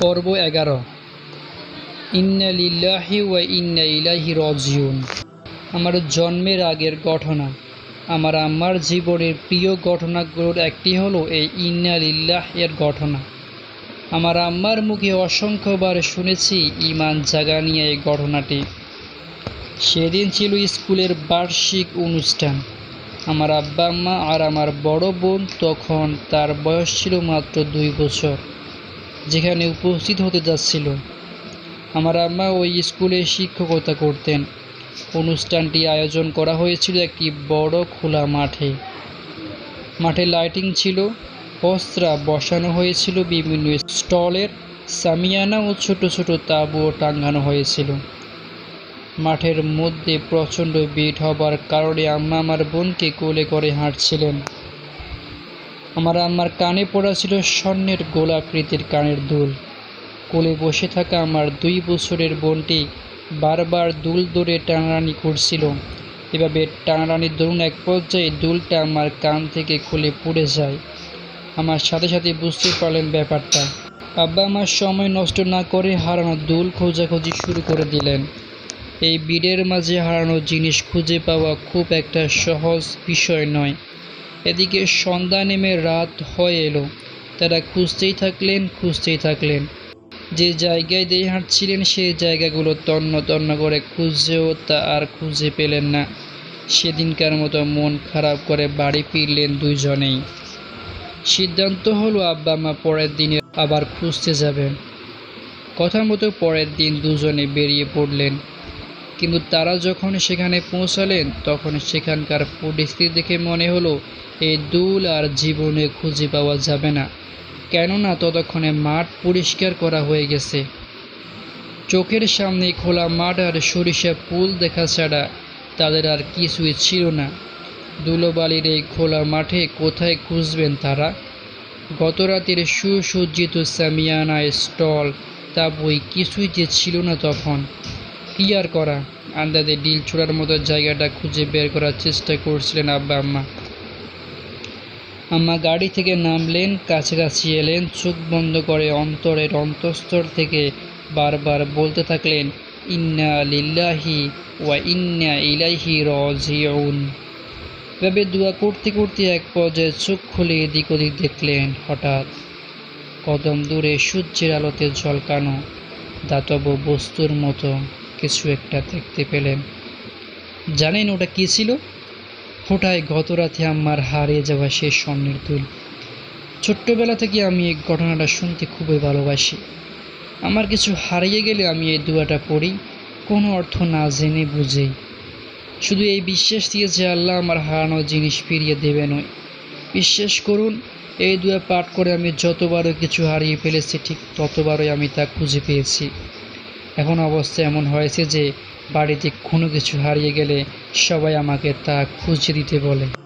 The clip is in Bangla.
পর্ব এগারো। ইন্না লিল্লাহি ইন্না ইলাহি রাজিউন। আমার জন্মের আগের ঘটনা। আমার আম্মার জীবনের প্রিয় ঘটনাগুলোর একটি হলো এই ইন্না লিল্লাহ এর ঘটনা। আমার আম্মার মুখে অসংখ্যবার শুনেছি ইমান জাগা নিয়ে এই ঘটনাটি। সেদিন ছিল স্কুলের বার্ষিক অনুষ্ঠান। আমার আব্বা আম্মা আর আমার বড় বোন তখন তার বয়স ছিল মাত্র দুই বছর। যেখানে উপস্থিত হতে যাচ্ছিল। আমার আম্মা ওই স্কুলে শিক্ষকতা করতেন। অনুষ্ঠানটি আয়োজন করা হয়েছিল একটি বড় খোলা মাঠে। মাঠে লাইটিং ছিল, বস্ত্রা বসানো হয়েছিল, বিভিন্ন স্টলের সামিয়ানা ও ছোট ছোট তাঁবুও টাঙানো হয়েছিল। মাঠের মধ্যে প্রচণ্ড ভিড় হবার কারণে আম্মা আমার বোনকে কোলে করে হাঁটছিলেন। আমার আম্মার কানে পড়া ছিল স্বর্ণের গোলাকৃতির কানের দুল। কোলে বসে থাকা আমার দুই বছরের বোনটি বারবার দুল ধরে টানাটানি করছিল। এভাবে টানাটানির দরুন এক পর্যায়ে দুলটা আমার কান থেকে খুলে পড়ে যায়। আমার সাথে সাথে বুঝতে পারলেন ব্যাপারটা। আব্বা আমার সময় নষ্ট না করে হারানো দুল খোঁজাখুঁজি শুরু করে দিলেন। এই বিড়ের মাঝে হারানো জিনিস খুঁজে পাওয়া খুব একটা সহজ বিষয় নয়। এদিকে সন্ধ্যা নেমে রাত হয়ে এলো। তারা খুঁজতেই থাকলেন খুঁজতেই থাকলেন। যে জায়গায় দিয়ে হাঁটছিলেন সেই জায়গাগুলো তন্ন তন্ন করে খুঁজেও তা আর খুঁজে পেলেন না। সেদিনকার মতো মন খারাপ করে বাড়ি ফিরলেন দুইজনেই। সিদ্ধান্ত হলো, আব্বা মা পরের দিনে আবার খুঁজতে যাবেন। কথা মতো পরের দিন দুজনে বেরিয়ে পড়লেন। কিন্তু তারা যখন সেখানে পৌঁছালেন, তখন সেখানকার পরিস্থিতি দেখে মনে হলো এই দুল আর জীবনে খুঁজে পাওয়া যাবে না। কেননা ততক্ষণে মাঠ পরিষ্কার করা হয়ে গেছে। চোখের সামনে খোলা মাঠ আর সরিষা ফুল দেখা ছাড়া তাদের আর কিছুই ছিল না। ধুলোবালির এই খোলা মাঠে কোথায় খুঁজবেন তারা? গত রাতের সুসজ্জিত সামিয়ানা স্টল, তা বই কিছুই যে ছিল না তখন। কি আর করা? আন্দাজে ডিল ছোড়ার মতো জায়গাটা খুঁজে বের করার চেষ্টা করছিলেন আব্বা আম্মা। আম্মা গাড়ি থেকে নামলেন, কাছাকাছি এলেন, চোখ বন্ধ করে অন্তরের অন্তঃস্তর থেকে বারবার বলতে থাকলেন, ইন্না লিল্লাহি ওয়া ইন্না ইলাইহি রাজিউন। এভাবে দোয়া করতে করতে এক পর্যায়ে চোখ খুলে এদিক ওদিক দেখলেন, হঠাৎ কদম দূরে সূর্যের আলোতে ঝলকানো দাতব বস্তুর মতো কিছু একটা দেখতে পেলেন। জানেন ওটা কী ছিল? ফোটায় গত রাতে আমার হারিয়ে যাওয়া সেই স্বর্ণের দুল। ছোট্টবেলা থেকে আমি এই ঘটনাটা শুনতে খুবই ভালোবাসি। আমার কিছু হারিয়ে গেলে আমি এই দুয়াটা পড়ি, কোনো অর্থ না জেনে বুঝেই শুধু এই বিশ্বাস দিয়ে যে আল্লাহ আমার হারানো জিনিস ফিরিয়ে দেবে নয়। বিশ্বাস করুন, এই দুয়া পাঠ করে আমি যতবারও কিছু হারিয়ে ফেলেছি, ঠিক ততবারই আমি তা খুঁজে পেয়েছি। এখন অবস্থা এমন হয়েছে যে বাড়িতে কোনো কিছু হারিয়ে গেলে সবাই আমাকে তা খুঁজে দিতে বলে।